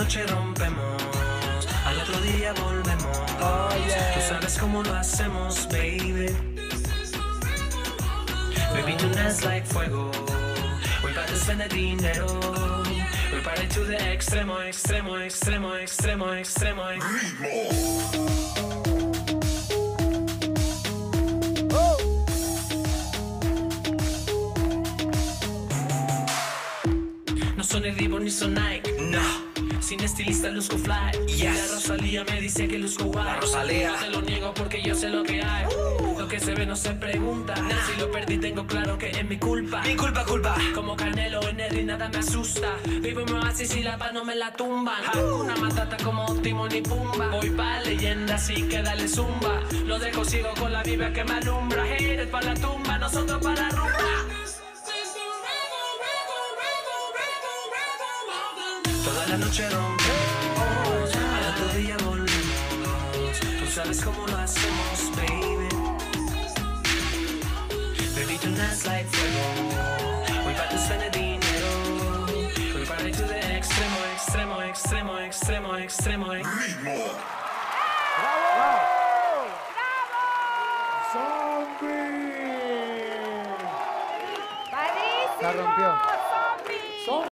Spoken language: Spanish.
noche rompemos, al otro día volvemos. Tú sabes cómo lo hacemos, baby. Baby, tú es like fuego. Voy para spend dinero. Voy para to the extremo, extremo, extremo, extremo, extremo. No son el Reebok ni son Nike, no. Sin estilista luzco fly. Y la Rosalía me dice que luzco guay. La Rosalía. No te lo niego porque yo sé lo que hay. Lo que se ve no se pregunta. Si lo perdí tengo claro que es mi culpa. Mi culpa, culpa. Como Canelo en el ring nada me asusta. Vivo en oasis y la paz no me la tumban. Una matata como Timon y Pumba. Voy pa' leyenda así que dale zumba. Lo dejo sigo con la vibra que me alumbra. Haters pa' la tumba, nosotros pa' la rumba. Toda la noche rompemos, al otro día volvemos. Tú sabes cómo lo hacemos, baby. Baby, tú es like fuego. Voy para tus de dinero. Voy para ir to the extremo, extremo, extremo, extremo, extremo. La rompió.